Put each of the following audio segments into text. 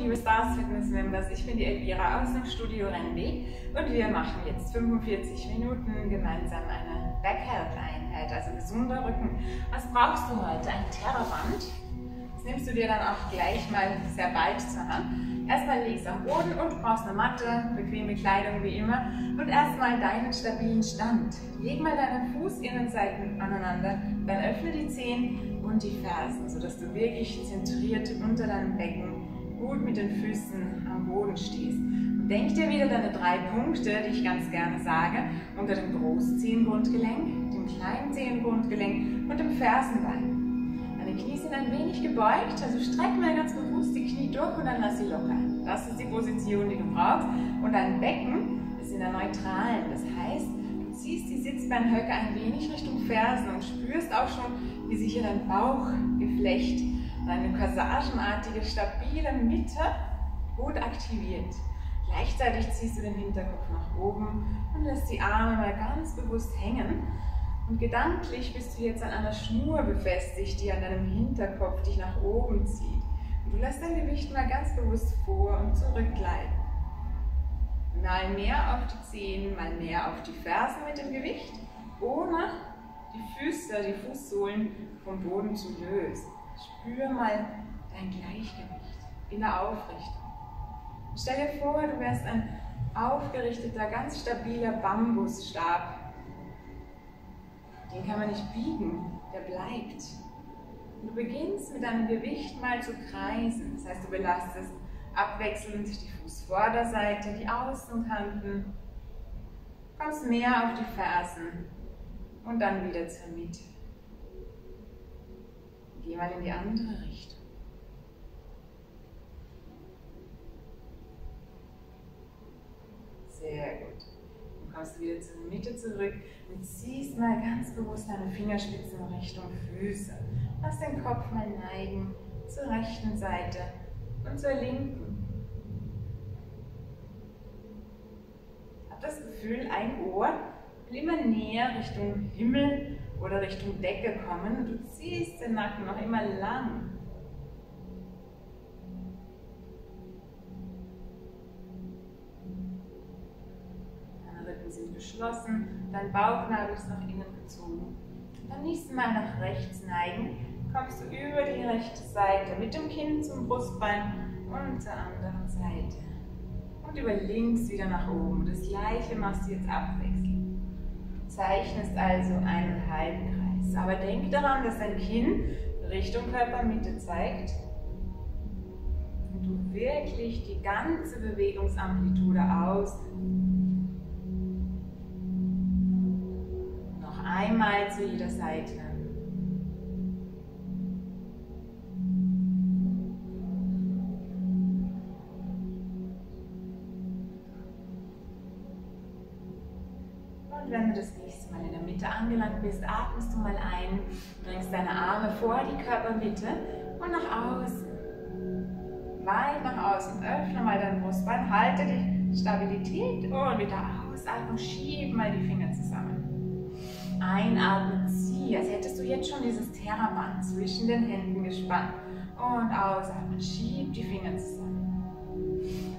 liebe Stars Fitness Members, ich bin die Elvira aus dem Studio Renby und wir machen jetzt 45 Minuten gemeinsam eine Back Health Einheit, also gesunder Rücken. Was brauchst du heute? Ein Terraband. Das nimmst du dir dann auch gleich mal sehr bald zur Hand. Erstmal legst du am Boden und brauchst eine Matte, bequeme Kleidung wie immer und erstmal deinen stabilen Stand. Leg mal deine Fußinnenseiten aneinander, dann öffne die Zehen und die Fersen, sodass du wirklich zentriert unter deinem Becken gut mit den Füßen am Boden stehst. Denk dir wieder deine drei Punkte, die ich ganz gerne sage, unter dem großen Zehengrundgelenk, dem kleinen Zehengrundgelenk und dem Fersenbein. Deine Knie sind ein wenig gebeugt, also streck mal ganz bewusst die Knie durch und dann lass sie locker. Das ist die Position, die du brauchst. Und dein Becken ist in der neutralen. Das heißt, du ziehst die Sitzbeinhöcke ein wenig Richtung Fersen und spürst auch schon, wie sich hier dein Bauchgeflecht, deine corsagenartige, stabile Mitte gut aktiviert. Gleichzeitig ziehst du den Hinterkopf nach oben und lässt die Arme mal ganz bewusst hängen und gedanklich bist du jetzt an einer Schnur befestigt, die an deinem Hinterkopf dich nach oben zieht. Und du lässt dein Gewicht mal ganz bewusst vor und zurück gleiten. Mal mehr auf die Zehen, mal mehr auf die Fersen mit dem Gewicht, ohne die Füße, die Fußsohlen vom Boden zu lösen. Spür mal dein Gleichgewicht in der Aufrichtung. Stell dir vor, du wärst ein aufgerichteter, ganz stabiler Bambusstab den kann man nicht biegen, der bleibt. Du beginnst mit deinem Gewicht mal zu kreisen. Das heißt, du belastest abwechselnd die Fußvorderseite, die Außenkanten, kommst mehr auf die Fersen und dann wieder zur Mitte. Geh mal in die andere Richtung. Sehr gut. Dann kommst du wieder zur Mitte zurück und ziehst mal ganz bewusst deine Fingerspitzen Richtung Füße. Lass den Kopf mal neigen zur rechten Seite und zur linken. Hab das Gefühl, ein Ohr will immer näher Richtung Himmel oder Richtung Decke kommen und du ziehst den Nacken noch immer lang. sind geschlossen, dein Bauchnabel ist nach innen gezogen. Beim nächsten Mal nach rechts neigen, kommst du über die rechte Seite mit dem Kinn zum Brustbein und zur anderen Seite. Und über links wieder nach oben. Das gleiche machst du jetzt abwechselnd. Zeichnest also einen Halbkreis. Aber denk daran, dass dein Kinn Richtung Körpermitte zeigt und du wirklich die ganze Bewegungsamplitude ausnimmst. Einmal zu jeder Seite. Ein, bringst deine Arme vor die Körpermitte und nach außen. Weit nach außen. Öffne mal dein Brustbein, halte die Stabilität und wieder ausatmen, schieb mal die Finger zusammen. Einatmen, zieh, als hättest du jetzt schon dieses Terraband zwischen den Händen gespannt. Und ausatmen, schieb die Finger zusammen.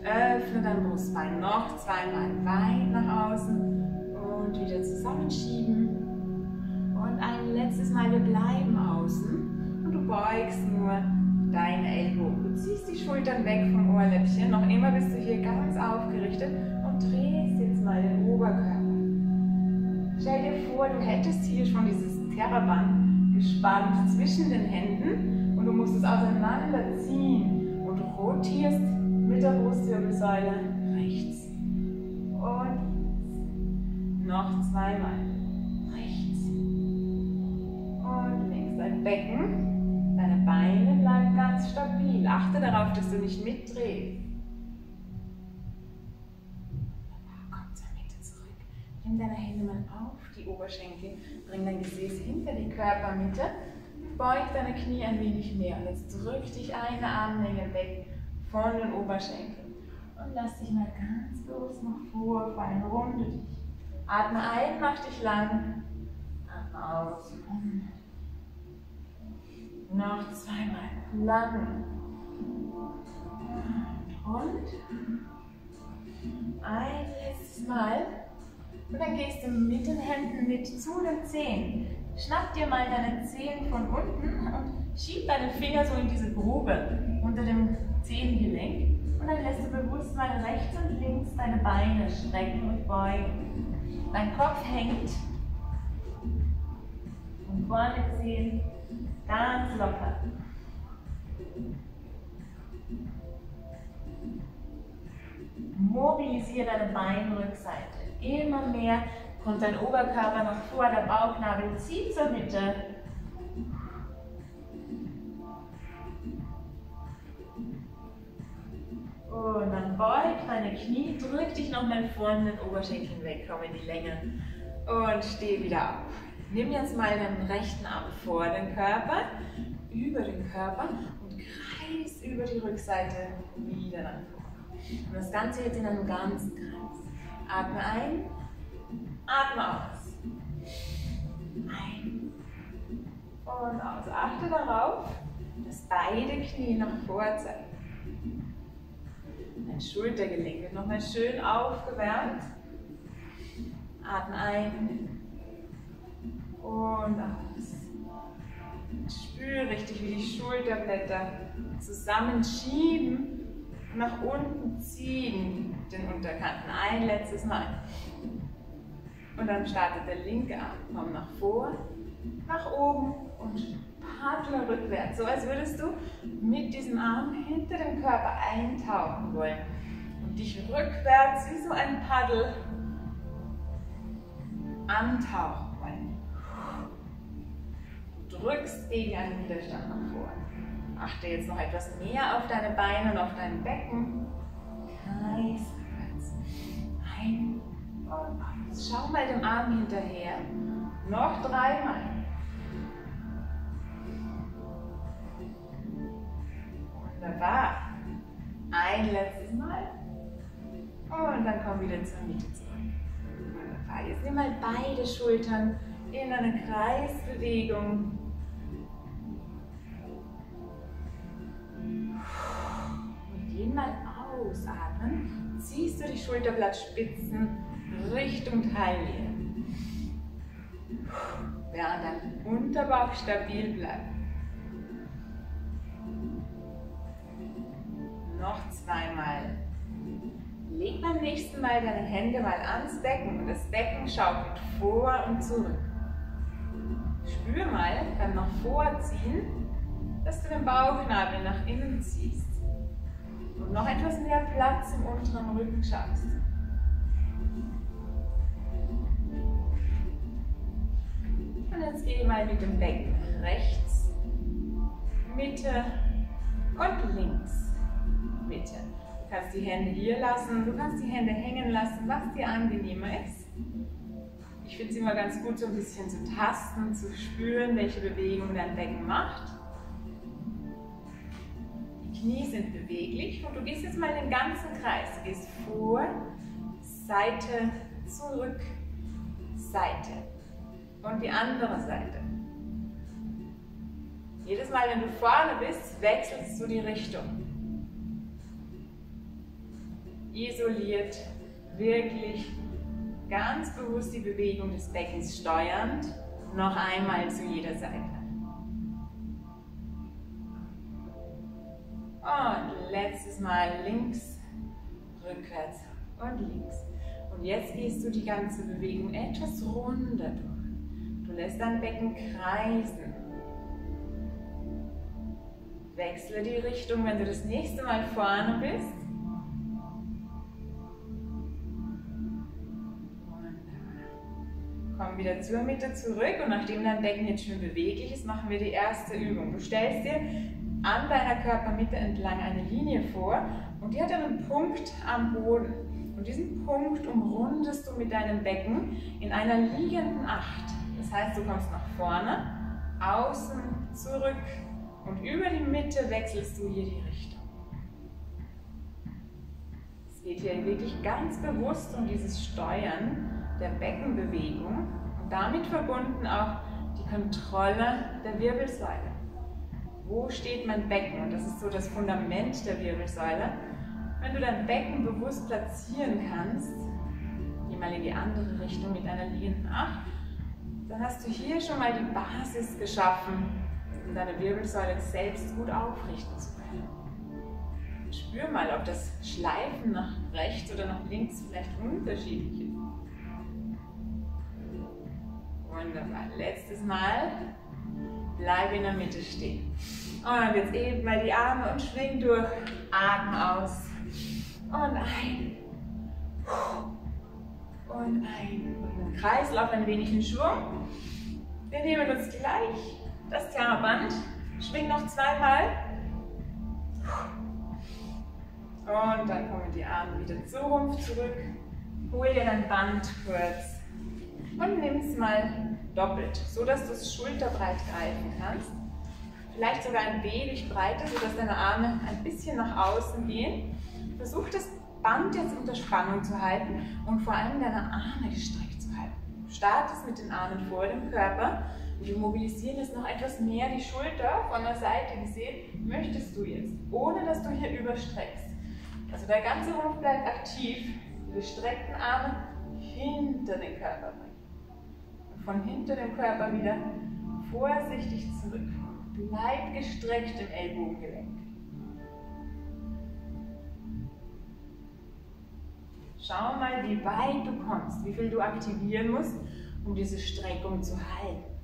Öffne dein Brustbein noch zweimal weit nach außen und wieder zusammenschieben. Und ein letztes Mal, wir bleiben außen und du beugst nur deine Ellbogen. Du ziehst die Schultern weg vom Ohrläppchen, noch immer bist du hier ganz aufgerichtet und drehst jetzt mal den Oberkörper. Stell dir vor, du hättest hier schon dieses Terraband gespannt zwischen den Händen und du musst es auseinanderziehen und du rotierst mit der Brustwirbelsäule rechts und noch zweimal Becken, deine Beine bleiben ganz stabil. Achte darauf, dass du nicht mitdrehst. Nimm deine Hände mal auf die Oberschenkel, bring dein Gesäß hinter die Körpermitte, beug deine Knie ein wenig mehr und jetzt drück dich eine Armlänge weg von den Oberschenkeln und lass dich mal ganz bewusst nach vorfallen, runde dich. Atme ein, mach dich lang, atme aus. Noch zweimal lang. Und ein letztes Mal. Und dann gehst du mit den Händen mit zu den Zehen. Schnapp dir mal deine Zehen von unten und schieb deine Finger so in diese Grube unter dem Zehengelenk. Und dann lässt du bewusst mal rechts und links deine Beine strecken und beugen. Dein Kopf hängt. Und vorne Zehen ganz locker. Mobilisiere deine Beinrückseite. Immer mehr kommt dein Oberkörper nach vor, der Bauchnabel zieht zur Mitte. Und dann beug deine Knie, drück dich nochmal vorne den Oberschenkel weg, komm in die Länge und steh wieder auf. Nimm jetzt mal deinen rechten Arm vor den Körper, über den Körper und kreis über die Rückseite wieder nach vorne. Und das Ganze jetzt in einem ganzen Kreis. Atme ein, atme aus. Ein und aus. Achte darauf, dass beide Knie nach vor zeigen. Dein Schultergelenk wird nochmal schön aufgewärmt. Atme ein und aus. Spüre richtig, wie die Schulterblätter zusammenschieben und nach unten ziehen den Unterkanten. Ein letztes Mal. Und dann startet der linke Arm. Komm nach vor, nach oben und paddle rückwärts. So als würdest du mit diesem Arm hinter dem Körper eintauchen wollen. Und dich rückwärts wie so ein Paddel antauchen drückst gegen einen Widerstand nach vorne. Achte jetzt noch etwas mehr auf deine Beine und auf dein Becken. Kreis rückwärts. Ein und aus. Schau mal dem Arm hinterher. Noch dreimal. Wunderbar. Ein letztes Mal. Und dann komm wieder zur Mitte zurück. Wunderbar. Jetzt nimm mal beide Schultern in eine Kreisbewegung ausatmen, ziehst du die Schulterblattspitzen Richtung Taille. Während dein Unterbauch stabil bleibt. Noch zweimal. Leg beim nächsten Mal deine Hände mal ans Becken und das Becken schaukelt vor und zurück. Spür mal beim nach vorziehen, dass du den Bauchnabel nach innen ziehst und noch etwas mehr Platz im unteren Rücken schaffst. Und jetzt geh mal mit dem Becken rechts, Mitte und links. Mitte. Du kannst die Hände hier lassen, du kannst die Hände hängen lassen, was dir angenehmer ist. Ich finde es immer ganz gut, so ein bisschen zu tasten, zu spüren, welche Bewegung dein Becken macht. Knie sind beweglich und du gehst jetzt mal den ganzen Kreis. Du gehst vor, Seite, zurück, Seite und die andere Seite. Jedes Mal, wenn du vorne bist, wechselst du die Richtung. Isoliert, wirklich ganz bewusst die Bewegung des Beckens steuernd, noch einmal zu jeder Seite. Letztes Mal links, rückwärts und links. Und jetzt gehst du die ganze Bewegung etwas runder durch. Du lässt dein Becken kreisen. Wechsle die Richtung, wenn du das nächste Mal vorne bist. Komm wieder zur Mitte zurück und nachdem dein Becken jetzt schön beweglich ist, machen wir die erste Übung. Du stellst dir an deiner Körpermitte entlang eine Linie vor und die hat einen Punkt am Boden. Und diesen Punkt umrundest du mit deinem Becken in einer liegenden Acht. Das heißt, du kommst nach vorne, außen, zurück und über die Mitte wechselst du hier die Richtung. Es geht hier wirklich ganz bewusst um dieses Steuern der Beckenbewegung und damit verbunden auch die Kontrolle der Wirbelsäule. Wo steht mein Becken? Und das ist so das Fundament der Wirbelsäule. Wenn du dein Becken bewusst platzieren kannst, geh mal in die andere Richtung mit einer liegenden Acht, dann hast du hier schon mal die Basis geschaffen, um deine Wirbelsäule selbst gut aufrichten zu können. Spür mal, ob das Schleifen nach rechts oder nach links vielleicht unterschiedlich ist. Wunderbar. Letztes Mal. Bleib in der Mitte stehen. Und jetzt eben mal die Arme und schwing durch. Atmen aus. Und ein. Und ein. Und den Kreislauf ein wenig in Schwung. Wir nehmen uns gleich das Terraband. Schwing noch zweimal. Und dann kommen die Arme wieder zu Rumpf zurück. Hol dir dein Band kurz und nimm es mal doppelt, so dass du es schulterbreit greifen kannst. Vielleicht sogar ein wenig breiter, sodass deine Arme ein bisschen nach außen gehen. Versuch das Band jetzt unter Spannung zu halten und vor allem deine Arme gestreckt zu halten. Startest mit den Armen vor dem Körper und wir mobilisieren jetzt noch etwas mehr die Schulter von der Seite gesehen, möchtest du jetzt, ohne dass du hier überstreckst. Also der ganze Rumpf bleibt aktiv, die gestreckten Arme hinter den Körper bringen. Von hinter dem Körper wieder vorsichtig zurück. Bleib gestreckt im Ellbogengelenk. Schau mal, wie weit du kommst, wie viel du aktivieren musst, um diese Streckung zu halten.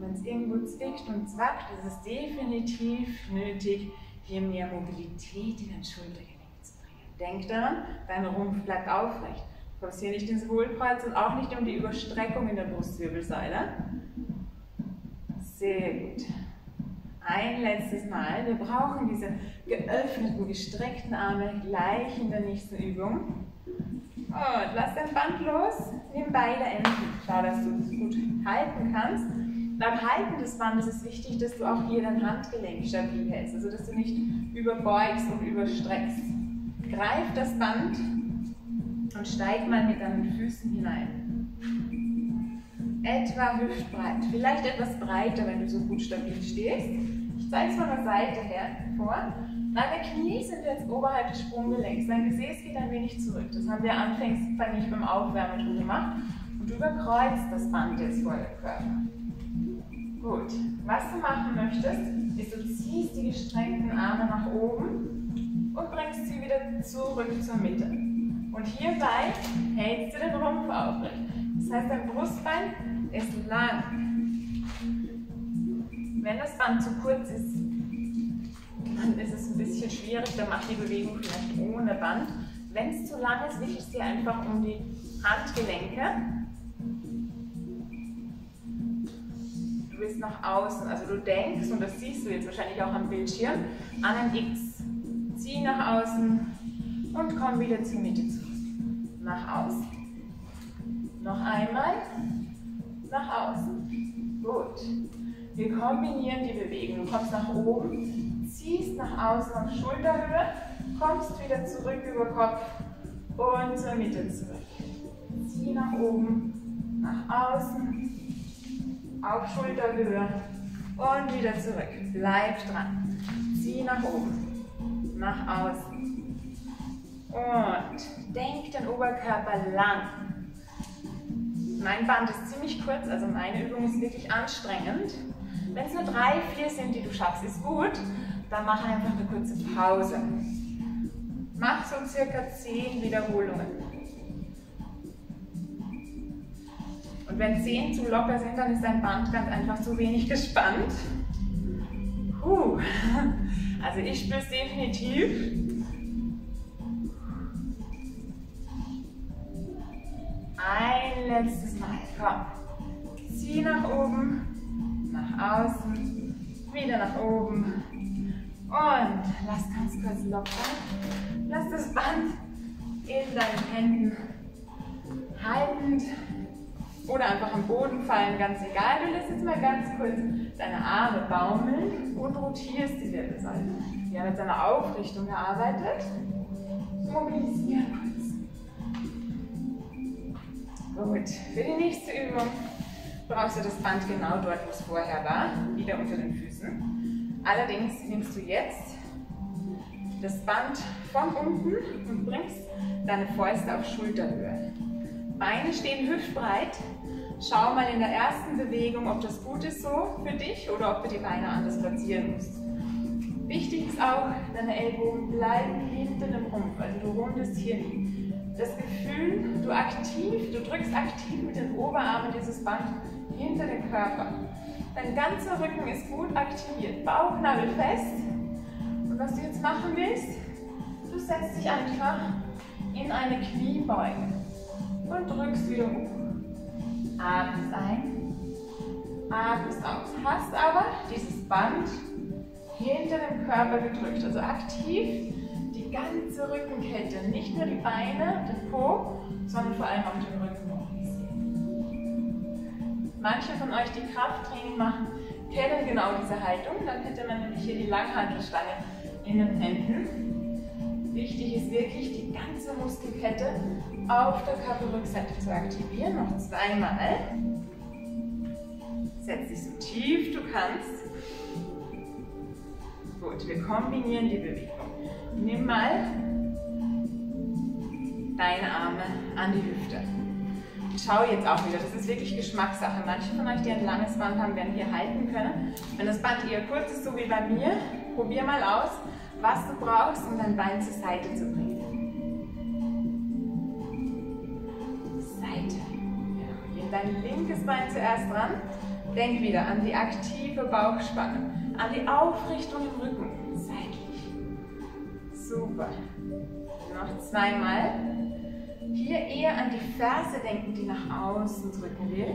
wenn es irgendwo zwickt und zwackt, ist es definitiv nötig, hier mehr Mobilität in den bringen. Denk daran, dein Rumpf bleibt aufrecht. Du kommst hier nicht ins Hohlkreuz und auch nicht um die Überstreckung in der Brustwirbelsäule. Sehr gut. Ein letztes Mal. Wir brauchen diese geöffneten, gestreckten Arme gleich in der nächsten Übung. Und lass dein Band los. Nimm beide Enden. Schau, dass du es gut halten kannst. Beim Halten des Bandes ist wichtig, dass du auch hier dein Handgelenk stabil hältst, also dass du nicht überbeugst und überstreckst. Greif das Band und steig mal mit deinen Füßen hinein. Etwa hüftbreit, vielleicht etwas breiter, wenn du so gut stabil stehst. Ich zeige es von der Seite her vor. Deine Knie sind jetzt oberhalb des Sprunggelenks. Dein Gesäß geht ein wenig zurück. Das haben wir anfangs beim Aufwärmen schon gemacht. Und du überkreuzt das Band jetzt vor dem Körper. Gut, was du machen möchtest, ist, du ziehst die gestreckten Arme nach oben und bringst sie wieder zurück zur Mitte. Und hierbei hältst du den Rumpf aufrecht. Das heißt, dein Brustbein ist lang. Wenn das Band zu kurz ist, dann ist es ein bisschen schwierig, dann mach die Bewegung vielleicht ohne Band. Wenn es zu lang ist, wickelst du dir einfach um die Handgelenke bist nach außen. Also du denkst, und das siehst du jetzt wahrscheinlich auch am Bildschirm, an ein X. Zieh nach außen und komm wieder zur Mitte zurück. Nach außen. Noch einmal. Nach außen. Gut. Wir kombinieren die Bewegung. Du kommst nach oben, ziehst nach außen auf Schulterhöhe, kommst wieder zurück über Kopf und zur Mitte zurück. Zieh nach oben, nach außen, auf Schulterhöhe und wieder zurück. Bleib dran. Zieh nach oben, nach außen. Und denk den Oberkörper lang. Mein Band ist ziemlich kurz, also meine Übung ist wirklich anstrengend. Wenn es nur drei, vier sind, die du schaffst, ist gut. Dann mach einfach eine kurze Pause. Mach so circa zehn Wiederholungen. Und wenn Zehen zu locker sind, dann ist dein Band ganz einfach zu wenig gespannt. Puh. Also ich spüre es definitiv. Ein letztes Mal. Komm. Zieh nach oben, nach außen, wieder nach oben. Und lass ganz kurz locker. Lass das Band in deinen Händen haltend oder einfach am Boden fallen, ganz egal. Du lässt jetzt mal ganz kurz deine Arme baumeln und rotierst die Wirbelsäule. Wir haben jetzt eine Aufrichtung gearbeitet. Mobilisieren kurz. Gut, für die nächste Übung brauchst du das Band genau dort, wo es vorher war, wieder unter den Füßen. Allerdings nimmst du jetzt das Band von unten und bringst deine Fäuste auf Schulterhöhe. Beine stehen hüftbreit. Schau mal in der ersten Bewegung, ob das gut ist so für dich oder ob du die Beine anders platzieren musst. Wichtig ist auch, deine Ellbogen bleiben hinter dem Rumpf, also du rundest hier nie. Das Gefühl, du aktiv, du drückst aktiv mit den Oberarmen dieses Band hinter den Körper. Dein ganzer Rücken ist gut aktiviert, Bauchnabel fest. Und was du jetzt machen willst, du setzt dich einfach in eine Kniebeuge und drückst wieder hoch. Atmest ein, atmest aus. Hast aber dieses Band hinter dem Körper gedrückt, also aktiv die ganze Rückenkette, nicht nur die Beine, den Po, sondern vor allem auch den Rücken. Manche von euch, die Krafttraining machen, kennen genau diese Haltung. Dann hätte man nämlich hier die Langhantelstange in den Händen. Wichtig ist wirklich, die ganze Muskelkette auf der Körperrückseite zu aktivieren. Noch zweimal. Setz dich so tief du kannst. Gut, wir kombinieren die Bewegung. Nimm mal deine Arme an die Hüfte. Schau jetzt auch wieder, das ist wirklich Geschmackssache. Manche von euch, die ein langes Band haben, werden hier halten können. Wenn das Band eher kurz ist, so wie bei mir, probier mal aus, was du brauchst, um dein Bein zur Seite zu bringen. Dein linkes Bein zuerst dran. Denk wieder an die aktive Bauchspannung, an die Aufrichtung im Rücken, seitlich. Super. Noch zweimal. Hier eher an die Ferse denken, die nach außen drücken will.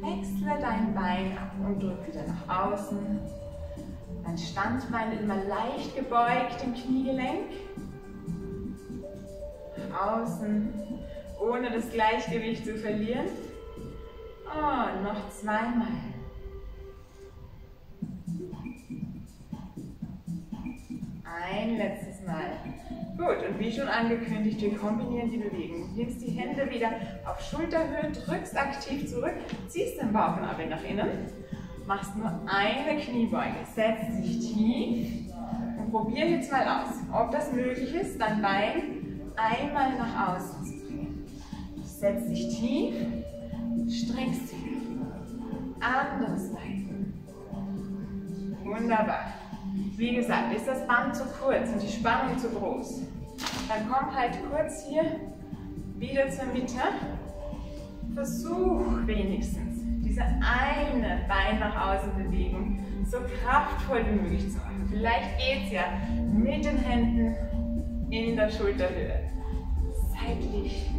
Wechsle dein Bein ab und drück wieder nach außen. Dein Standbein immer leicht gebeugt im Kniegelenk. Nach außen, ohne das Gleichgewicht zu verlieren. Und noch zweimal. Ein letztes Mal. Gut, und wie schon angekündigt, wir kombinieren die Bewegung. Du nimmst die Hände wieder auf Schulterhöhe, drückst aktiv zurück, ziehst den Bauchnabel nach innen, machst nur eine Kniebeuge, setzt dich tief und probier jetzt mal aus, ob das möglich ist, dein Bein einmal nach außen zu bringen. Setz dich tief, streckst dich. Anderes Bein. Wunderbar. Wie gesagt, ist das Band zu kurz und die Spannung zu groß, dann komm halt kurz hier wieder zur Mitte. Versuch wenigstens diese eine Bein nach außen Bewegung so kraftvoll wie möglich zu machen. Vielleicht geht es ja mit den Händen in der Schulterhöhe. Seitlich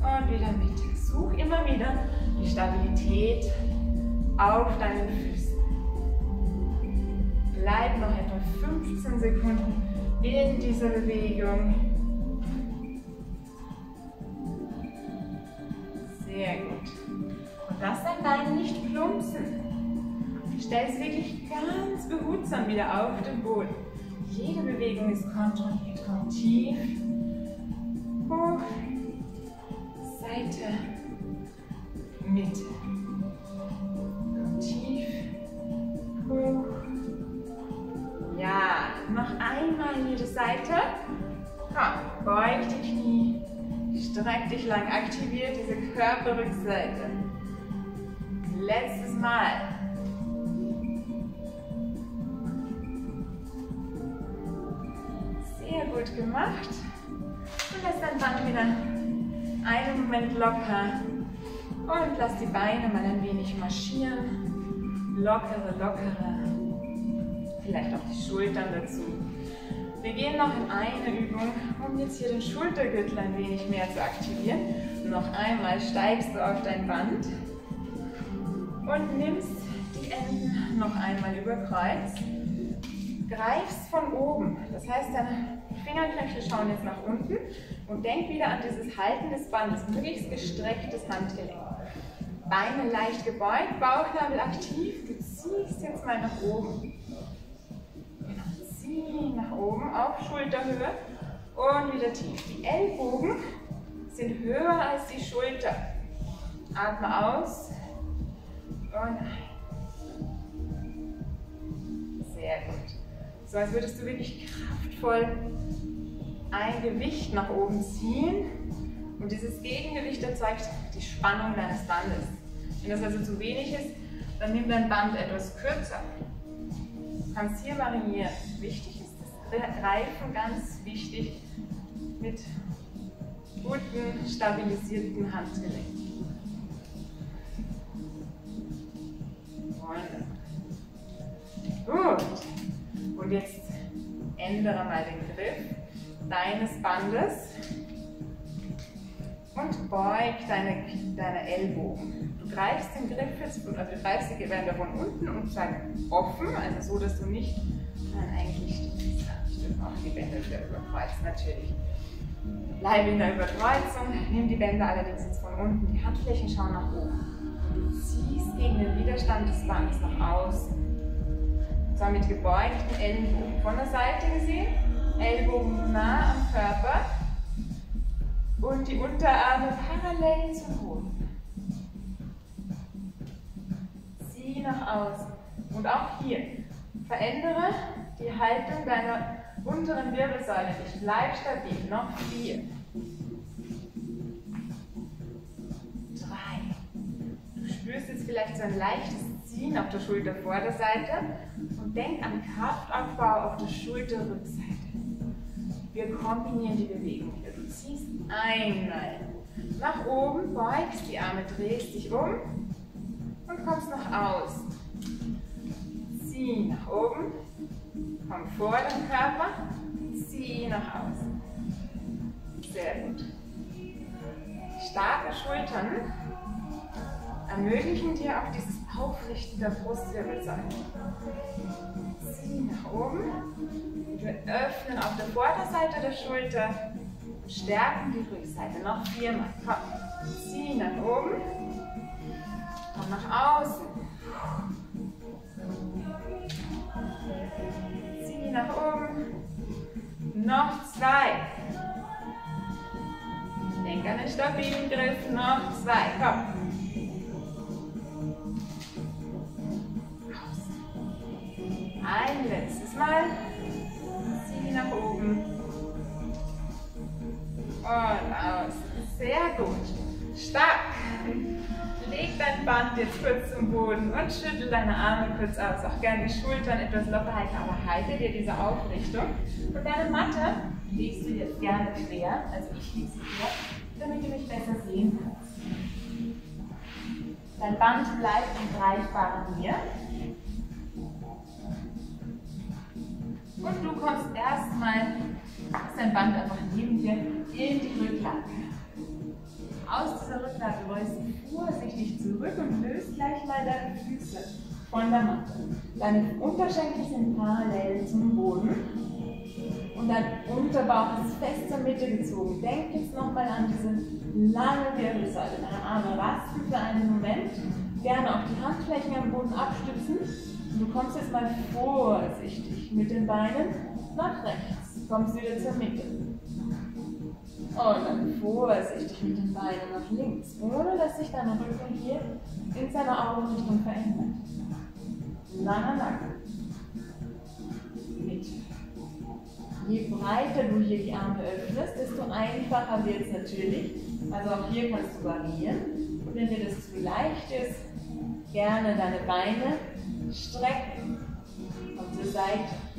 und wieder Mitte. Such immer wieder die Stabilität auf deinen Füßen. Bleib noch etwa 15 Sekunden in dieser Bewegung. Sehr gut. Und lass dein Bein nicht plumpsen. Stell es wirklich ganz behutsam wieder auf den Boden. Jede Bewegung ist kontrolliert. Komm tief, hoch, Seite, Mitte. Komm tief, hoch, ja, noch einmal jede Seite. Komm, beug die Knie. Streck dich lang, aktiviert diese Körperrückseite. Letztes Mal. Sehr gut gemacht. Und lass dein Band wieder einen Moment locker. Und lass die Beine mal ein wenig marschieren. Lockere, lockere vielleicht auch die Schultern dazu. Wir gehen noch in eine Übung, um jetzt hier den Schultergürtel ein wenig mehr zu aktivieren. Noch einmal steigst du auf dein Band und nimmst die Enden noch einmal über Kreuz. Greifst von oben, das heißt deine Fingerknöchel schauen jetzt nach unten und denk wieder an dieses Halten des Bandes, möglichst gestrecktes Handgelenk. Beine leicht gebeugt, Bauchnabel aktiv, du ziehst jetzt mal nach oben ziehen nach oben auf Schulterhöhe und wieder tief. Die Ellbogen bisschen höher als die Schulter. Atme aus und ein. Sehr gut. So als würdest du wirklich kraftvoll ein Gewicht nach oben ziehen. Und dieses Gegengewicht erzeugt die Spannung deines Bandes. Wenn das also zu wenig ist, dann nimm dein Band etwas kürzer. Du kannst hier variieren. Wichtig ist das Greifen, ganz wichtig, mit guten, stabilisierten Handgelenken. Gut. Und jetzt ändere mal den Griff deines Bandes und beug deine, deine Ellbogen. Du greifst den Griff jetzt, also du greifst die Gewänder von unten und zeig offen, also so, dass du nicht, nein, eigentlich es Ich dürfen auch die Bänder wieder überkreuzen, natürlich. Bleibe in der Überkreuzung, nimm die Bänder allerdings jetzt von unten, die Handflächen schauen nach oben. Du ziehst gegen den Widerstand des Bandes nach außen. Und zwar mit gebeugten Ellenbogen. Von der Seite gesehen, Ellbogen nah am Körper und die Unterarme parallel zum Boden. Zieh nach außen. Und auch hier, verändere die Haltung deiner unteren Wirbelsäule nicht. Bleib stabil. Noch vier. Drei. Du spürst jetzt vielleicht so ein leichtes Ziehen auf der Schultervorderseite und denk an Kraftaufbau auf der Schulterrückseite. Wir kombinieren die Bewegung ziehst einmal nach oben, beugst die Arme, drehst dich um und kommst nach außen. Zieh nach oben, komm vor den Körper, zieh nach außen. Sehr gut. Starke Schultern ermöglichen dir auch dieses Aufrichten der Brustwirbelsäule. Zieh nach oben. Wir öffnen auf der Vorderseite der Schulter stärken die Rückseite. Noch viermal. Komm. Zieh nach oben. Komm nach außen. Zieh nach oben. Noch zwei. Denk an den stabilen Griff. Noch zwei. Komm. Ein letztes Mal. Zieh nach oben. Und aus. Sehr gut. Stark. Leg dein Band jetzt kurz zum Boden und schüttel deine Arme kurz aus. Auch gerne die Schultern etwas locker halten, aber halte dir diese Aufrichtung. Und deine Matte legst du jetzt gerne quer, also ich lege sie quer, damit du mich besser sehen kannst. Dein Band bleibt in greifbarer Nähe. Und du kommst erstmal, hast dein Band einfach neben dir, in die Rücklage. Aus dieser Rücklage rollst du vorsichtig zurück und löst gleich mal deine Füße von der Matte. Deine Unterschenkel sind parallel zum Boden und dein Unterbauch ist fest zur Mitte gezogen. Denk jetzt nochmal an diese lange Wirbelsäule. Deine Arme rasten für einen Moment. Gerne auch die Handflächen am Boden abstützen Du kommst jetzt mal vorsichtig mit den Beinen nach rechts. Kommst wieder zur Mitte. Und dann vorsichtig mit den Beinen nach links, ohne dass sich dein Rücken hier in seiner Augenrichtung verändert. Langer Nacken. Mitte. Je breiter du hier die Arme öffnest, desto einfacher wird es natürlich. Also auch hier kannst du variieren. Wenn dir das zu leicht ist, gerne deine Beine strecken und zur Seite.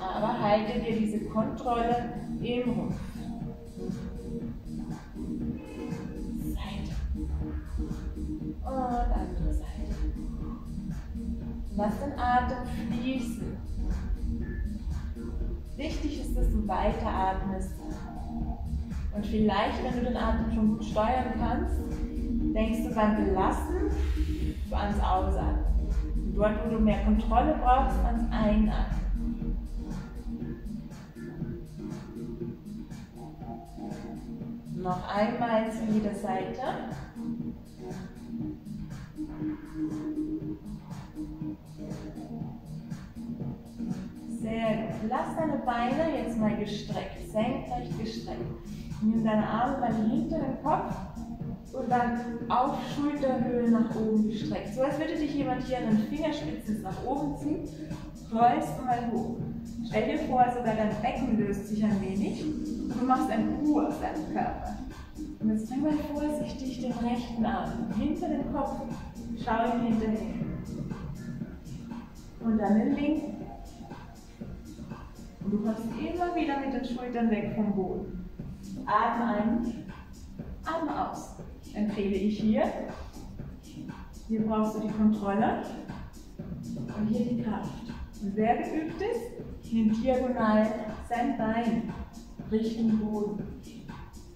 Aber halte dir diese Kontrolle im Rumpf. Seite. Und andere Seite. Lass den Atem fließen. Wichtig ist, dass du weiter atmest. Und vielleicht, wenn du den Atem schon gut steuern kannst, denkst du beim Belassen ans Ausatmen. Dort, wo du mehr Kontrolle brauchst, ans Einatmen. Noch einmal zu jeder Seite. Sehr gut. Lass deine Beine jetzt mal gestreckt, senkrecht gestreckt. Nimm deine Arme mal hinter den Kopf und dann auf Schulterhöhe nach oben gestreckt. So als würde dich jemand hier an den Fingerspitzen nach oben ziehen. Rollst mal hoch. Stell dir vor, sogar dein Becken löst sich ein wenig und du machst ein U aus deinem Körper. Und jetzt bring mal vorsichtig den rechten Arm hinter den Kopf, schau ihm hinterher. Und dann den linken. Und du kommst immer wieder mit den Schultern weg vom Boden. Atme ein, atme aus. Empfehle ich hier. Hier brauchst du die Kontrolle und hier die Kraft. Wer geübt ist, nimmt diagonal sein Bein Richtung Boden.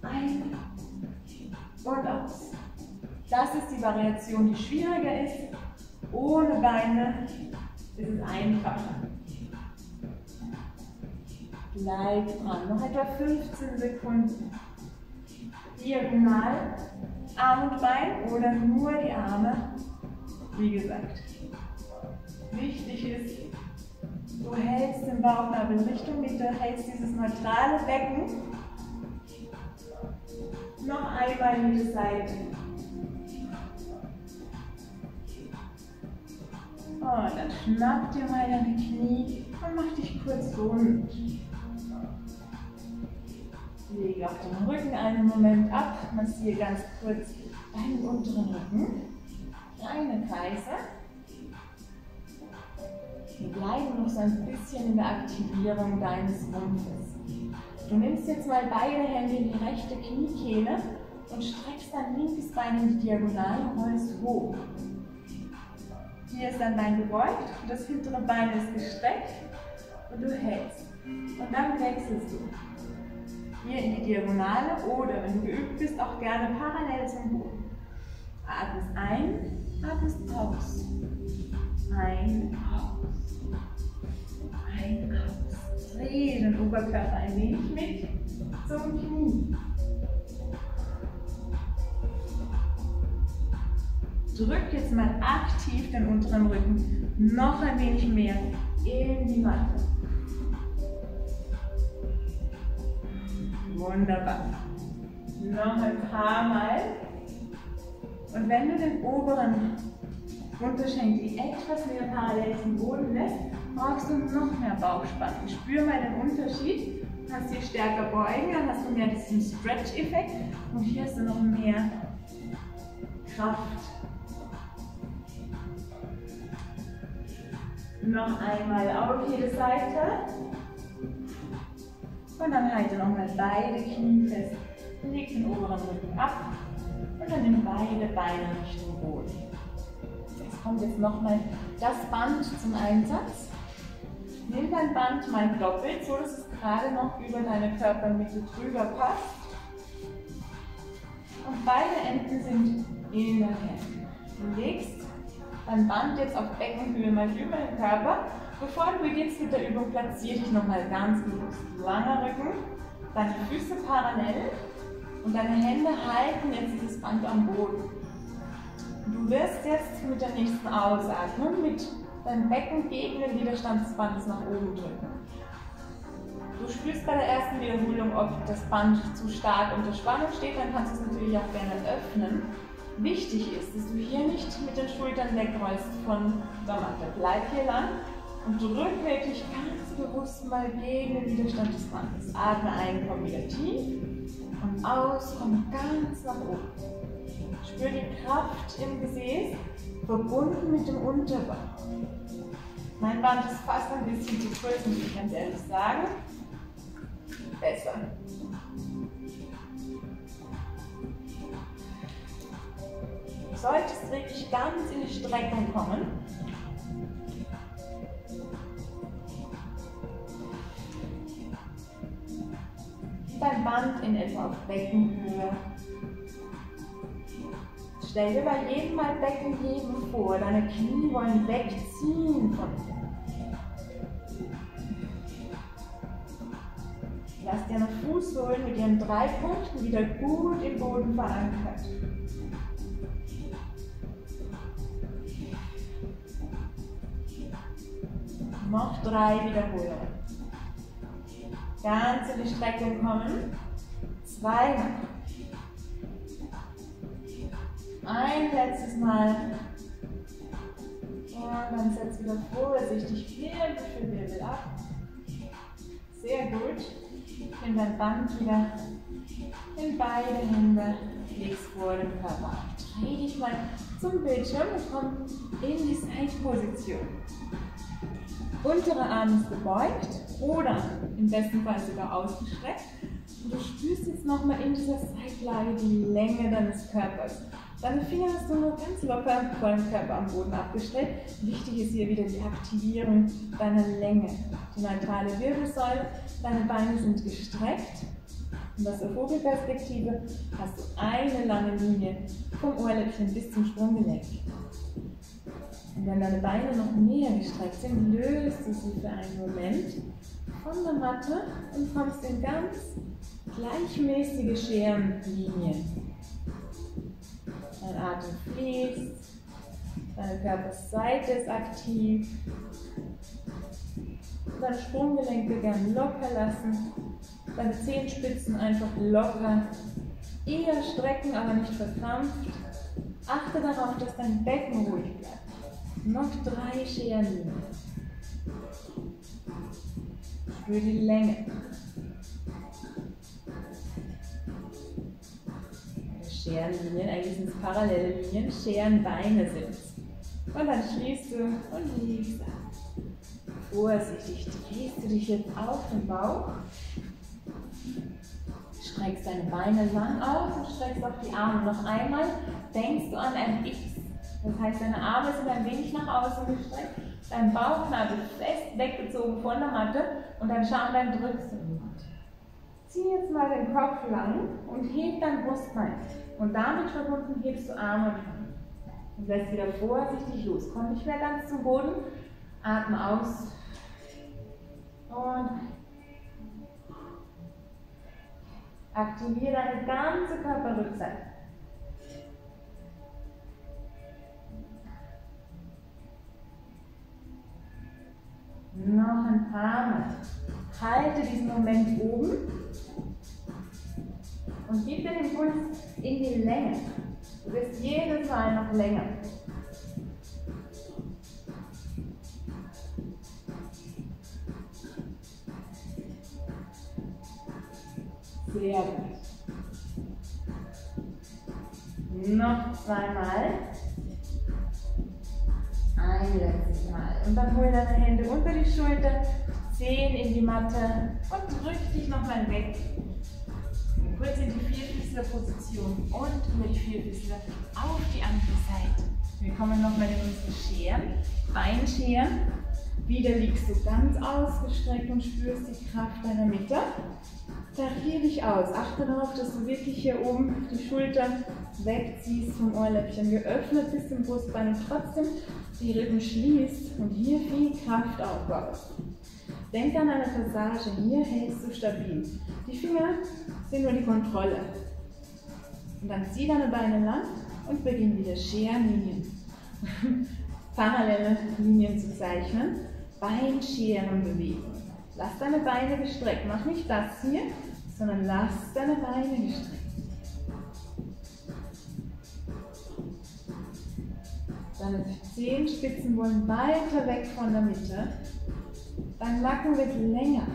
Ein und aus. Das ist die Variation, die schwieriger ist. Ohne Beine ist es einfacher. Bleib dran. Noch etwa 15 Sekunden. Diagonal, Arm und Bein oder nur die Arme. Wie gesagt. Wichtig ist, du hältst den Bauchnabel Richtung Mitte, hältst dieses neutrale Becken. Noch einmal in die Seite. Und dann schnapp dir mal deine Knie und mach dich kurz rund. Lege auf den Rücken einen Moment ab, massiere ganz kurz deinen unteren Rücken. Kleine Kreise. Wir bleiben noch so ein bisschen in der Aktivierung deines Rumpfes. Du nimmst jetzt mal beide Hände in die rechte Kniekehle und streckst dein linkes Bein in die Diagonale und rollst hoch. Hier ist dein Bein gebeugt und das hintere Bein ist gestreckt und du hältst. Und dann wechselst du hier in die Diagonale oder wenn du geübt bist, auch gerne parallel zum Boden. Atmest ein, atmest aus. Oberkörper ein wenig mit zum Knie. Drück jetzt mal aktiv den unteren Rücken noch ein wenig mehr in die Matte. Wunderbar. Noch ein paar Mal. Und wenn du den oberen Unterschenkel etwas mehr parallel zum Boden lässt, brauchst du noch mehr Bauchspannung. Spür mal den Unterschied. Du kannst hier stärker beugen, dann hast du mehr diesen Stretch-Effekt und hier hast du noch mehr Kraft. Noch einmal auf jede Seite. Und dann halte nochmal beide Knie fest. Leg den oberen Rücken ab. Und dann nimm beide Beine Richtung Boden. Jetzt kommt jetzt nochmal das Band zum Einsatz. Nimm dein Band mal doppelt, so dass es gerade noch über deine Körpermitte drüber passt. Und beide Enden sind in den Händen. Du legst dein Band jetzt auf Beckenhöhe mal über den Körper Bevor du beginnst mit der Übung, platziere dich nochmal ganz bewusst. Langer Rücken, deine Füße parallel und deine Hände halten jetzt dieses Band am Boden. Du wirst jetzt mit der nächsten Ausatmung mit deinem Becken gegen den Widerstand des Bandes nach oben drücken. Du spürst bei der ersten Wiederholung, ob das Band zu stark unter Spannung steht, dann kannst du es natürlich auch gerne öffnen. Wichtig ist, dass du hier nicht mit den Schultern wegrollst von der Matte. Bleib hier lang und drück wirklich ganz bewusst mal gegen den Widerstand des Bandes. Atme ein, komm wieder tief und aus, komm ganz nach oben. Spür die Kraft im Gesäß, verbunden mit dem Unterbauch. Mein Band ist fast ein bisschen zu kurz, muss ich ganz ehrlich sagen. Besser. Du solltest wirklich ganz in die Streckung kommen. dein Band in etwa auf Beckenhöhe. Stell dir bei jedem Mal Beckenheben vor, deine Knie wollen wegziehen von dir. Lass deine Fußsohlen mit ihren drei Punkten wieder gut im Boden verankert. Noch drei Wiederholungen. Ganz in die Streckung kommen. Zweimal. Ein letztes Mal. Und dann setz wieder vorsichtig Wirbel für Wirbel ab. Sehr gut. Nimm dein Band wieder in beide Hände, legst vor dem Körper. Dreh dich mal zum Bildschirm und komm in die Side-Position. Untere Arm ist gebeugt oder im besten Fall sogar ausgestreckt. Und du spürst jetzt nochmal in dieser Seitlage die Länge deines Körpers. Deine Finger hast du nur ganz locker vor dem Körper am Boden abgestreckt. Wichtig ist hier wieder die Aktivierung deiner Länge. Die neutrale Wirbelsäule, deine Beine sind gestreckt. Und aus der Vogelperspektive hast du eine lange Linie vom Ohrläppchen bis zum Sprunggelenk. Und wenn deine Beine noch näher gestreckt sind, löst du sie für einen Moment von der Matte und kommst in ganz gleichmäßige Scherenlinien. Dein Atem fließt, deine Körperseite ist aktiv. Deine Sprunggelenke gern locker lassen, deine Zehenspitzen einfach locker, eher strecken, aber nicht verkrampft. Achte darauf, dass dein Becken ruhig bleibt. Noch drei Scherenlinien. Spür die Länge. Scherenlinien, eigentlich sind es parallele Linien, Scherenbeine sind. Und dann schließt du und liegst ab. Vorsichtig drehst du dich jetzt auf den Bauch, streckst deine Beine lang aus und streckst auch die Arme noch einmal. Denkst du an ein X. Das heißt, deine Arme sind ein wenig nach außen gestreckt, dein Bauchnabel fest weggezogen von der Matte und dein Schambein drückst du in die Matte. Zieh jetzt mal den Kopf lang und heb dein Brustbein. Und damit verbunden hebst du Arme und Hand. Und lässt wieder vorsichtig los. Komm nicht mehr ganz zum Boden. Atme aus. Und aktiviere deine ganze Körperrückseite. Noch ein paar Mal. Halte diesen Moment oben und gib den Impuls in die Länge. Du wirst jedes Mal noch länger. Sehr gut. Noch zweimal. Ein letztes Mal. Und dann hol deine Hände unter die Schulter, Zehen in die Matte und drück dich nochmal weg. Kurz in die Vierfüßlerposition und über die Vierfüßler auf die andere Seite. Wir kommen nochmal in unsere Scheren, Beinscheren. Wieder liegst du ganz ausgestreckt und spürst die Kraft deiner Mitte. Tarier dich aus. Achte darauf, dass du wirklich hier oben die Schultern wegziehst vom Ohrläppchen. Geöffnet bist im Brustbein und trotzdem die Rippen schließt und hier viel Kraft aufbaust. Denk an eine Passage. Hier hältst du stabil. Die Finger sind nur die Kontrolle. Und dann zieh deine Beine lang und beginn wieder Scherenlinien. Parallele Linien zu zeichnen. Beinscherenbewegung. Lass deine Beine gestreckt. Mach nicht das hier, sondern lass deine Beine gestreckt. Deine Zehenspitzen wollen weiter weg von der Mitte. Dein Nacken wird länger.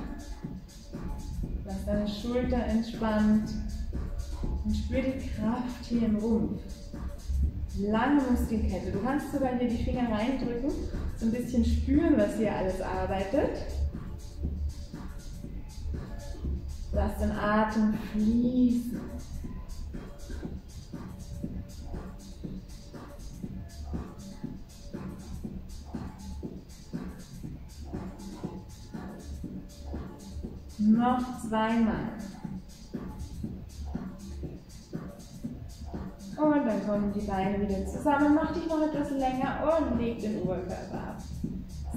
Lass deine Schulter entspannt und spür die Kraft hier im Rumpf. Lange Muskelkette. Du kannst sogar hier die Finger reindrücken, so ein bisschen spüren, was hier alles arbeitet. Lass den Atem fließen. Noch zweimal. Und dann kommen die Beine wieder zusammen. Mach dich noch etwas länger und leg den Oberkörper ab.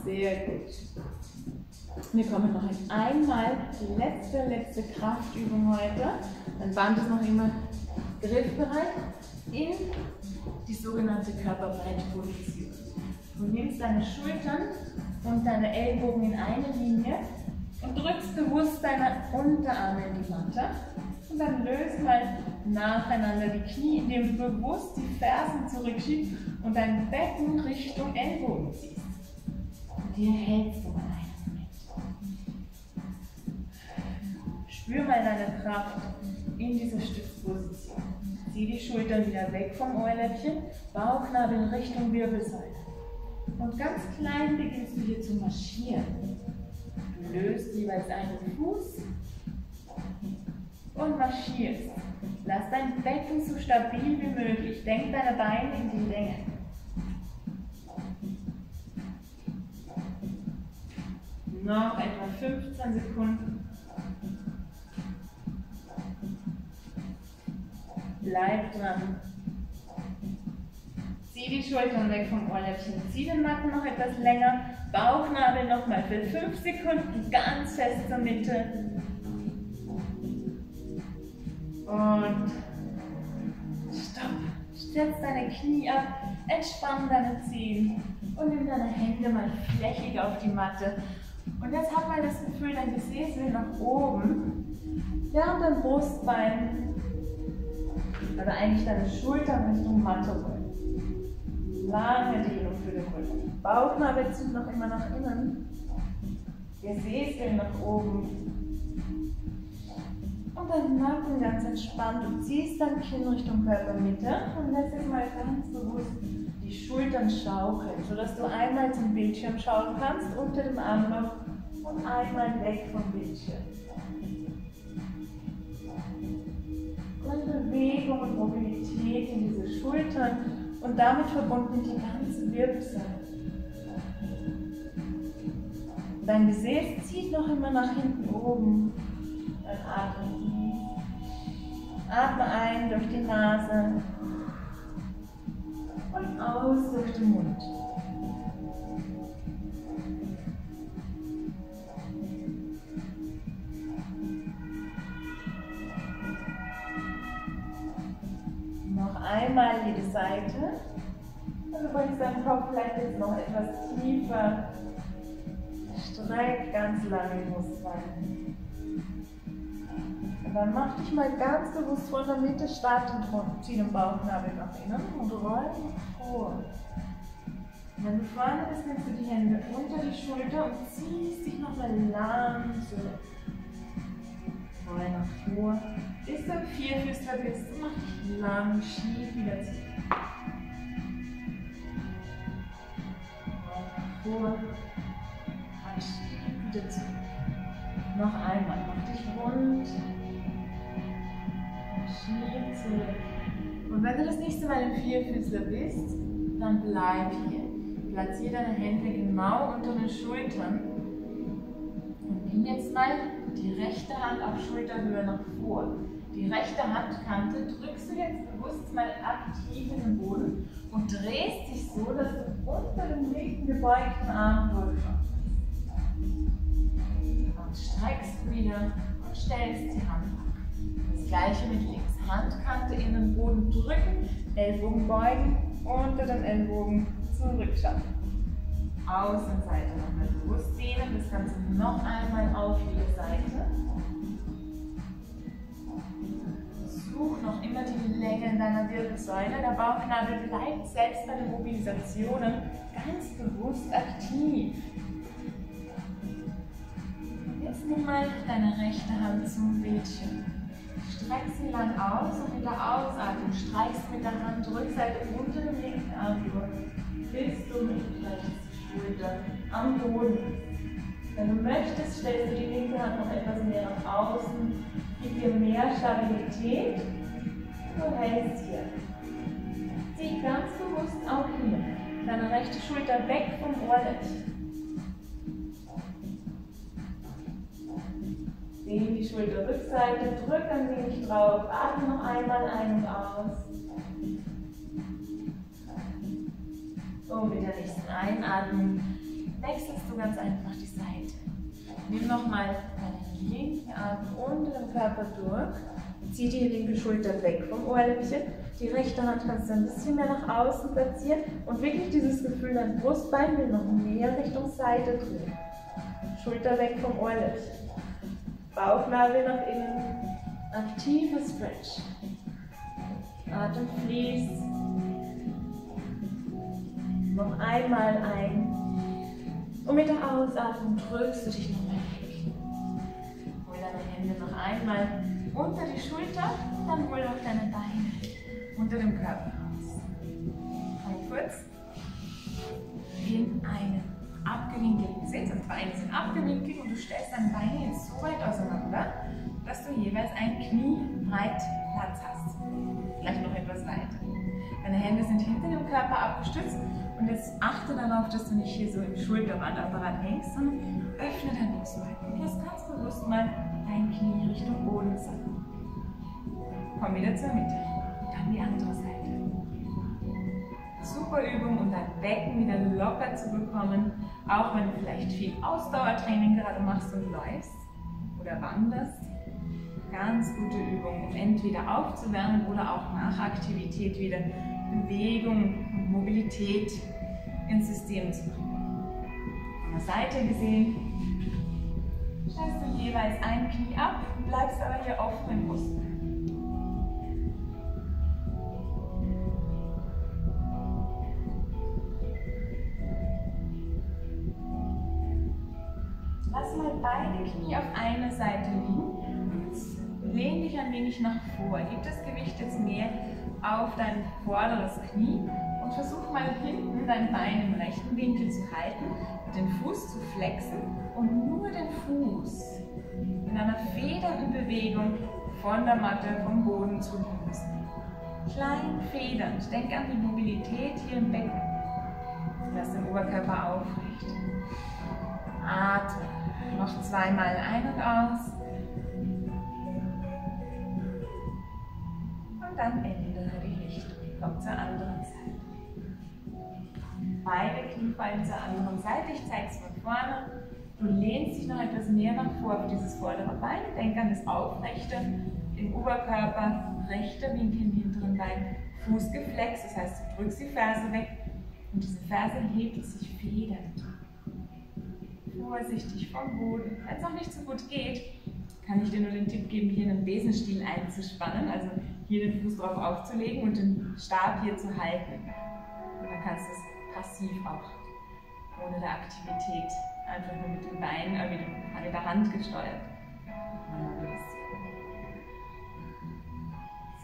Sehr gut. Wir kommen noch einmal die letzte, letzte Kraftübung heute. Dein Band ist noch immer griffbereit in die sogenannte Körperbreitposition. Du nimmst deine Schultern und deine Ellbogen in eine Linie drückst bewusst deine Unterarme in die Matte Und dann löse mal nacheinander die Knie, indem du bewusst die Fersen zurückschiebst und dein Becken Richtung Ellbogen ziehst. Und hier hältst du mal einen Moment. Spür mal deine Kraft in diese Stützposition. Zieh die Schultern wieder weg vom Ohrläppchen, Bauchnabel Richtung Wirbelsäule. Und ganz klein beginnst du hier zu marschieren. Löst jeweils einen Fuß und marschierst. Lass dein Becken so stabil wie möglich. Denk deine Beine in die Länge. Noch etwa 15 Sekunden. Bleib dran. Zieh die Schultern weg vom Ohrläppchen. Zieh den Nacken noch etwas länger. Bauchnabel nochmal für 5 Sekunden ganz fest zur Mitte. Und stopp. Setz deine Knie ab. Entspann deine Zehen. Und nimm deine Hände mal flächig auf die Matte. Und jetzt hab mal das Gefühl, dein Gesäß will nach oben. Während dein Brustbein, oder eigentlich deine Schultern Richtung Matte rollen. Lange Dehnung. Bauchnabel zieht noch immer nach innen. Gesäß will nach oben. Und dein Nacken ganz entspannt. Du ziehst dein Kinn Richtung Körpermitte und lässt jetzt mal ganz bewusst die Schultern schaukeln, sodass du einmal zum Bildschirm schauen kannst, unter dem Armloch und einmal weg vom Bildschirm. Und Bewegung und Mobilität in diese Schultern und damit verbunden die ganze Wirbelsäule. Dein Gesäß zieht noch immer nach hinten oben. Dann atme tief. Atme ein durch die Nase und aus durch den Mund. Noch einmal jede Seite. Und du bringst deinen Kopf vielleicht jetzt noch etwas tiefer. Streck ganz lange die Brustbeine. Und dann mach dich mal ganz bewusst von der Mitte stark und. Zieh den Bauchnabel nach innen und roll vor. Und wenn du vorne bist, nimmst du die Hände unter die Schulter und ziehst dich nochmal lang zurück. Roll nach vor. Bis du im Vierfüßler bist, mach dich lang, schief wieder zurück. Roll nach vor. Und zurück. Noch einmal, mach dich rund. Schieb zurück. Und wenn du das nächste Mal im Vierfüßler bist, dann bleib hier. Platziere deine Hände genau unter den Schultern. Und nimm jetzt mal die rechte Hand auf Schulterhöhe nach vor. Die rechte Handkante drückst du jetzt bewusst mal aktiv in den Boden und drehst dich so, dass du unter dem linken gebeugten Arm durchkommst. Und streckst wieder und stellst die Hand ab. Das gleiche mit links. Handkante in den Boden drücken, Ellbogen beugen, unter den Ellbogen zurückschaffen. Außenseite nochmal bewusst dehnen, das Ganze noch einmal auf jede Seite. Such noch immer die Länge in deiner Wirbelsäule. Der Bauchnabel bleibt selbst bei den Mobilisationen ganz bewusst aktiv. Jetzt nimm mal deine rechte Hand zum Bildschirm. Streck sie lang aus und mit der Ausatmung streichst mit der Hand Rückseite unter dem linken Arm durch, bis du mit rechts Schulter am Boden Wenn du möchtest, stellst du die linke Hand noch etwas mehr nach außen, gib dir mehr Stabilität. Du hältst hier. Zieh ganz bewusst auch hier. Deine rechte Schulter weg vom Ohrläppchen. Dehn die Schulterrückseite, drück ein wenig drauf, atme noch einmal ein und aus. Und mit der nächsten Einatmung wechselst du ganz einfach die Seite. Nimm nochmal deinen linken Arm unter dem Körper durch. Zieh die linke Schulter weg vom Ohrläppchen. Die rechte Hand kannst du ein bisschen mehr nach außen platzieren und wirklich dieses Gefühl, dein Brustbein will noch mehr Richtung Seite drehen. Schulter weg vom Ohrläppchen. Bauchnabel nach innen. Aktiver Stretch. Atem fließt. Noch einmal ein. Und mit der Ausatmung drückst du dich nochmal weg. Hol deine Hände noch einmal unter die Schulter, dann hol auch deine Beine unter dem Körper raus. Komm kurz in einen abgewinkelten Sitz. Also Beine sind abgewinkelt und du stellst deine Beine jetzt so weit auseinander, dass du jeweils ein Knie Platz hast. Vielleicht noch etwas weiter. Deine Hände sind hinter dem Körper abgestützt und jetzt achte darauf, dass du nicht hier so im Schulterbandapparat hängst, sondern öffne dein Brustbein. Und lass ganz bewusst mal dein Knie Richtung Boden sein. Komm wieder zur Mitte. Dann die andere Seite. Super Übung, um dein Becken wieder locker zu bekommen, auch wenn du vielleicht viel Ausdauertraining gerade machst und läufst oder wanderst. Ganz gute Übung, um entweder aufzuwärmen oder auch nach Aktivität wieder Bewegung und Mobilität ins System zu bringen. Von der Seite gesehen stellst du jeweils ein Knie ab, bleibst aber hier offen im Brustbein. Lass mal beide Knie auf einer Seite liegen. Lehn dich ein wenig nach vor. Gib das Gewicht jetzt mehr auf dein vorderes Knie und versuch mal hinten dein Bein im rechten Winkel zu halten, den Fuß zu flexen und nur den Fuß in einer federnden Bewegung von der Matte, vom Boden zu lösen. Klein federnd. Denk an die Mobilität hier im Becken. Lass den Oberkörper aufrecht. Atme. Noch zweimal ein und aus. Und dann ändere die Richtung. Komm zur anderen Seite. Beide Knie fallen zur anderen Seite. Ich zeige es von vorne. Du lehnst dich noch etwas mehr nach vor auf dieses vordere Bein. Denk an das Aufrechte im Oberkörper. Rechter Winkel im hinteren Bein. Fuß geflext, das heißt, du drückst die Ferse weg und diese Ferse hebt sich federnd vorsichtig vom Boden. Wenn es noch nicht so gut geht, kann ich dir nur den Tipp geben, hier einen Besenstiel einzuspannen, also hier den Fuß drauf aufzulegen und den Stab hier zu halten. Und dann kannst du es passiv auch, ohne der Aktivität, einfach nur mit den Beinen, äh, mit, dem, mit der Hand gesteuert.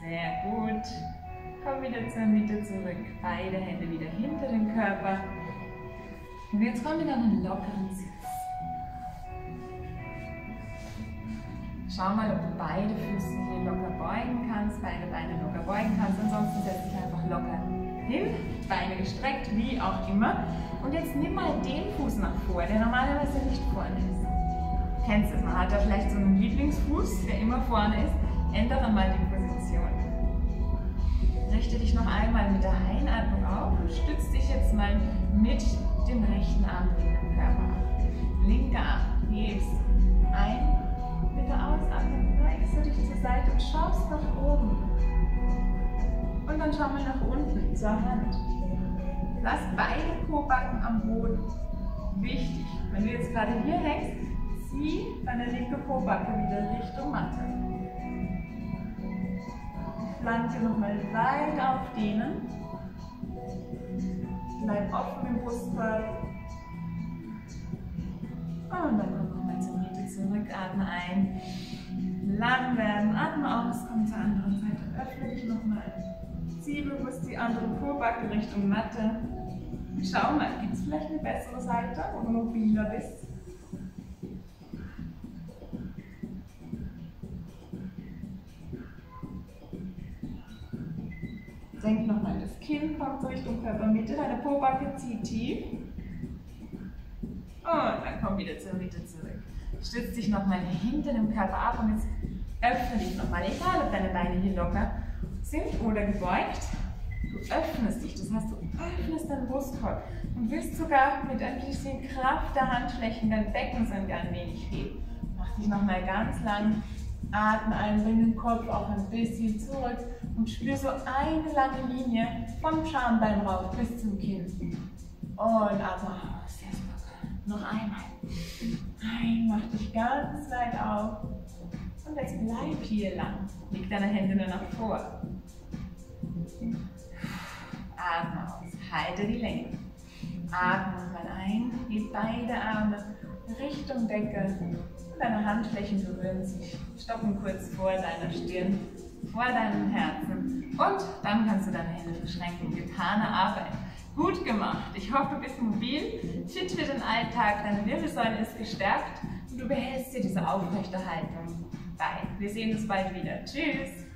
Sehr gut. Komm wieder zur Mitte zurück. Beide Hände wieder hinter den Körper. Und jetzt komm in einen lockeren Sitz. Schau mal, ob du beide Füße hier locker beugen kannst, beide Beine locker beugen kannst. Ansonsten setz dich einfach locker hin, Beine gestreckt, wie auch immer. Und jetzt nimm mal den Fuß nach vor, der normalerweise nicht vorne ist. Kennst es, man hat da vielleicht so einen Lieblingsfuß, der immer vorne ist. Ändere mal die Position. Richte dich noch einmal mit der Einatmung auf und stütze dich jetzt mal mit dem rechten Arm in den Körper ab. Linker Arm, hebst ein mit der Ausatmung neigst du dich zur Seite und schaust nach oben. Und dann schau mal nach unten zur Hand. Lass beide Pobacken am Boden. Wichtig, wenn du jetzt gerade hier hängst, zieh deine linke Pobacke wieder Richtung Matte. Flanke nochmal weit aufdehnen. Bleib offen im Brustkorb. Und dann nochmal zurück. Atme ein. Lang werden. Atme aus. Komm zur anderen Seite. Öffne dich nochmal. Zieh bewusst die andere Porbacke Richtung Matte. Schau mal, gibt es vielleicht eine bessere Seite, wo du mobiler bist? Denk nochmal, das Kinn kommt Richtung Körpermitte, deine Pobacke zieht tief. Und dann komm wieder zur Mitte zurück. Stütz dich nochmal hinter dem Körper ab und jetzt öffne dich nochmal, egal ob deine Beine hier locker sind oder gebeugt. Du öffnest dich, das heißt, du öffnest deinen Brustkorb und willst sogar mit ein bisschen Kraft der Handflächen dein Becken so ein wenig heben. Mach dich nochmal ganz lang, atme ein, bring den Kopf auch ein bisschen zurück und spür so eine lange Linie vom Schambein rauf bis zum Kinn. Und atme aus. Noch einmal. Ein, mach dich ganz weit auf. Und jetzt bleib hier lang. Leg deine Hände nur nach vor. Atme aus. Halte die Länge. Atme nochmal ein. Heb beide Arme Richtung Decke. Und deine Handflächen berühren sich. Stoppen kurz vor deiner Stirn, vor deinem Herzen. Und dann kannst du deine Hände verschränken. Getane Arbeit. Gut gemacht. Ich hoffe, du bist mobil, fit für den Alltag, deine Wirbelsäule ist gestärkt und du behältst dir diese aufrechte Haltung bei. Wir sehen uns bald wieder. Tschüss!